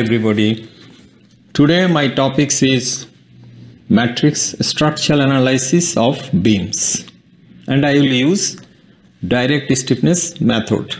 Everybody. Today my topics is matrix structural analysis of beams and I will use direct stiffness method.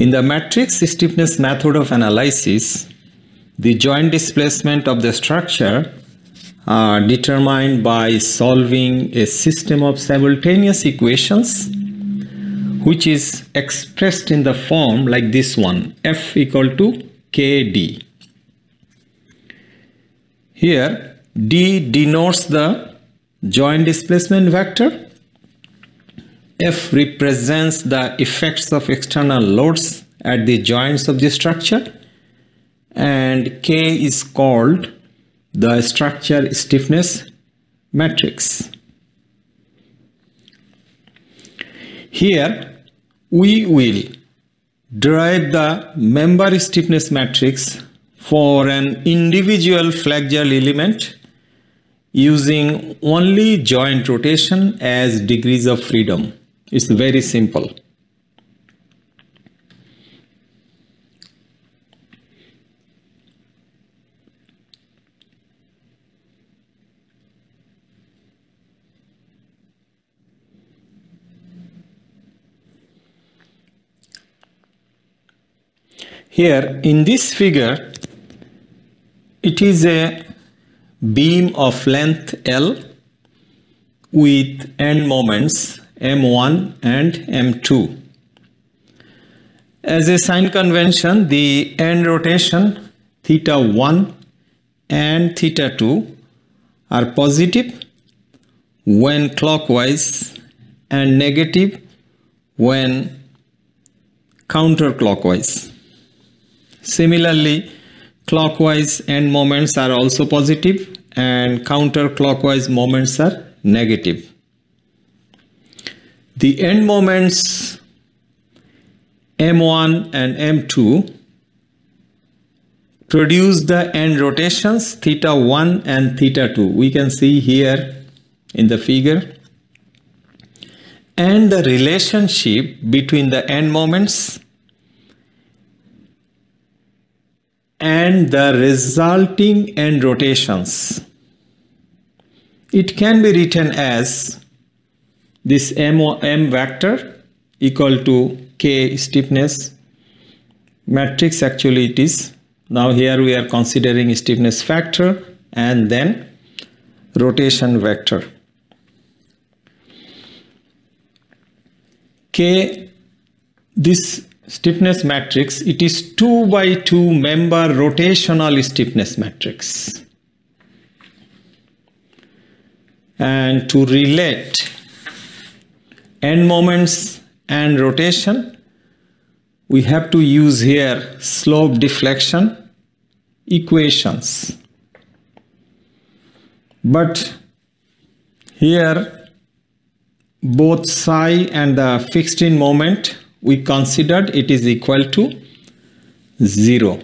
In the matrix stiffness method of analysis, the joint displacement of the structure are determined by solving a system of simultaneous equations which is expressed in the form like this one F equal to KD. Here D denotes the joint displacement vector. F represents the effects of external loads at the joints of the structure and K is called the structure stiffness matrix. Here we will derive the member stiffness matrix for an individual flexural element using only joint rotation as degrees of freedom. It's very simple. Here in this figure, it is a beam of length L with end moments M1 and M2. As a sign convention, the end rotation theta 1 and theta 2 are positive when clockwise and negative when counterclockwise. Similarly, clockwise end moments are also positive and counterclockwise moments are negative. The end moments M1 and M2 produce the end rotations theta 1 and theta 2. We can see here in the figure. And the relationship between the end moments and the resulting end rotations. It can be written as this M, M vector equal to K stiffness matrix actually it is now here we are considering stiffness factor and then rotation vector K this stiffness matrix, it is 2 by 2 member rotational stiffness matrix. And to relate end moments and rotation, we have to use here slope deflection equations. But here both psi and the fixed end moment we considered it is equal to 0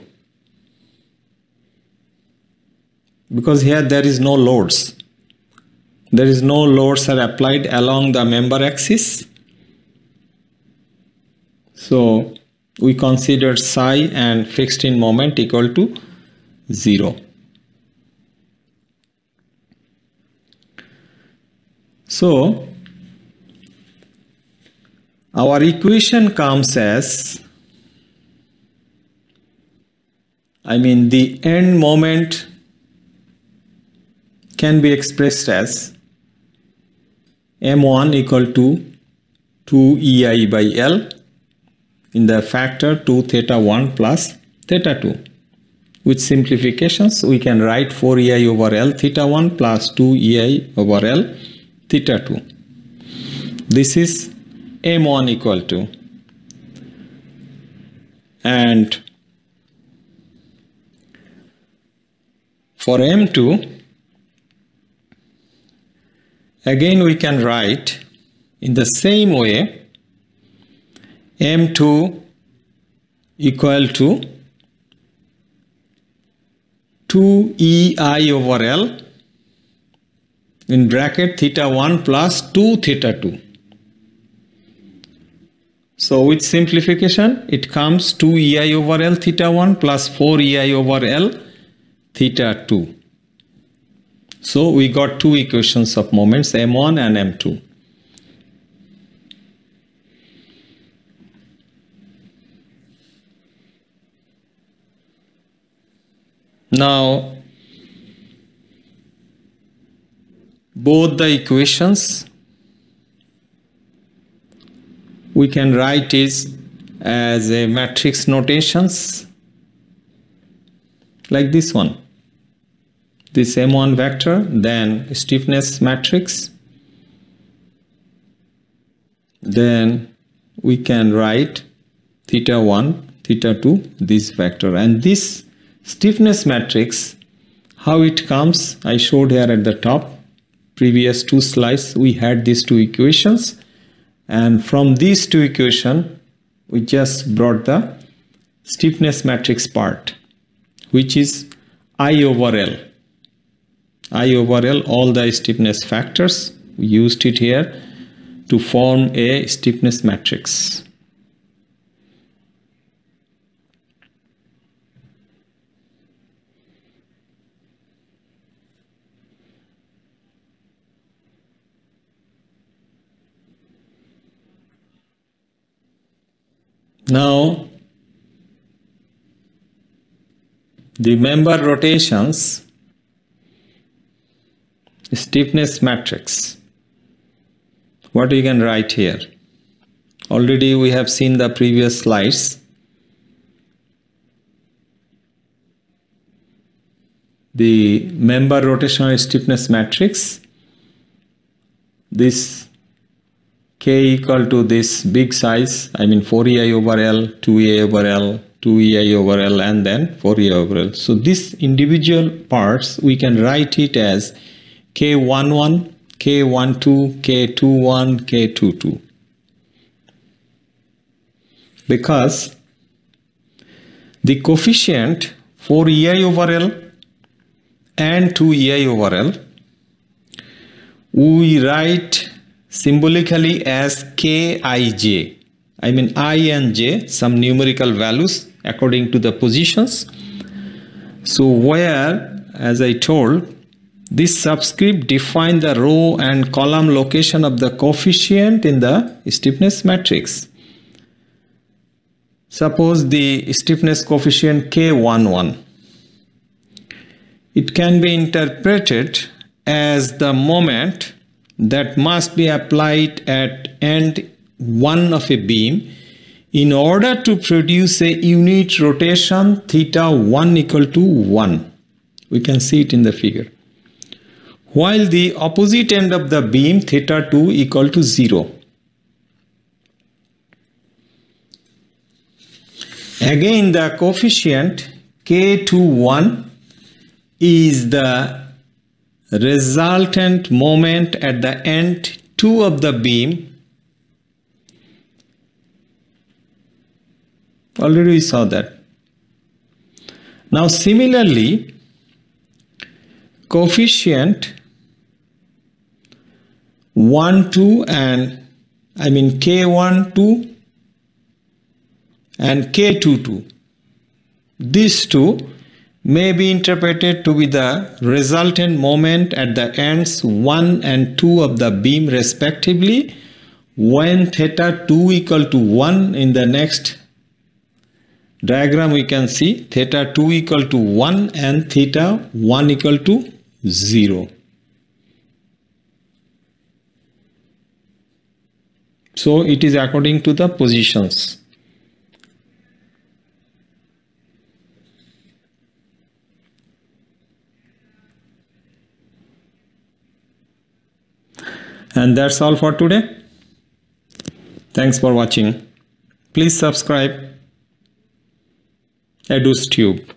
because here there is no loads. There is no loads are applied along the member axis. So we considered psi and fixed end moment equal to 0 so our equation comes as I mean the end moment can be expressed as m1 equal to 2 ei by l in the factor 2 theta 1 plus theta 2 with simplifications we can write 4 ei over l theta 1 plus 2 ei over l theta 2 this is m1 equal to. And for m2 again we can write in the same way m2 equal to 2 ei over l in bracket theta 1 plus 2 theta 2 So with simplification, it comes 2 ei over L theta 1 plus 4 ei over L theta 2. So we got two equations of moments m1 and m2. Now both the equations we can write is as a matrix notations like this one. This m1 vector then stiffness matrix. Then we can write theta 1 theta 2 this vector. And this stiffness matrix how it comes I showed here at the top. Previous two slides we had these two equations and from these two equation we just brought the stiffness matrix part which is I over L. I over L all the stiffness factors we used it here to form a stiffness matrix Now, the member rotations stiffness matrix. What we can write here? Already we have seen the previous slides. The member rotational stiffness matrix. This k equal to this big size, I mean 4ei over L, 2ei over L, 2ei over L and then 4ei over L. So these individual parts we can write it as k11, k12, k21, k22. Because the coefficient 4ei over L and 2ei over L we write symbolically as Kij. I mean i and j, some numerical values according to the positions. So where, as I told, this subscript define the row and column location of the coefficient in the stiffness matrix. Suppose the stiffness coefficient K11. It can be interpreted as the moment that must be applied at end 1 of a beam in order to produce a unit rotation theta 1 equal to 1. We can see it in the figure. While the opposite end of the beam theta 2 equal to 0. Again the coefficient k21 is the resultant moment at the end 2 of the beam. Already we saw that. Now similarly coefficient 1 2 and I mean k1 2 and k2 2 these two may be interpreted to be the resultant moment at the ends 1 and 2 of the beam respectively when theta 2 equal to 1 in the next diagram we can see theta 2 equal to 1 and theta 1 equal to 0. So it is according to the positions. And that's all for today. Thanks for watching. Please subscribe EduceTube.